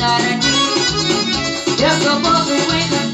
solidarity. Just above the wake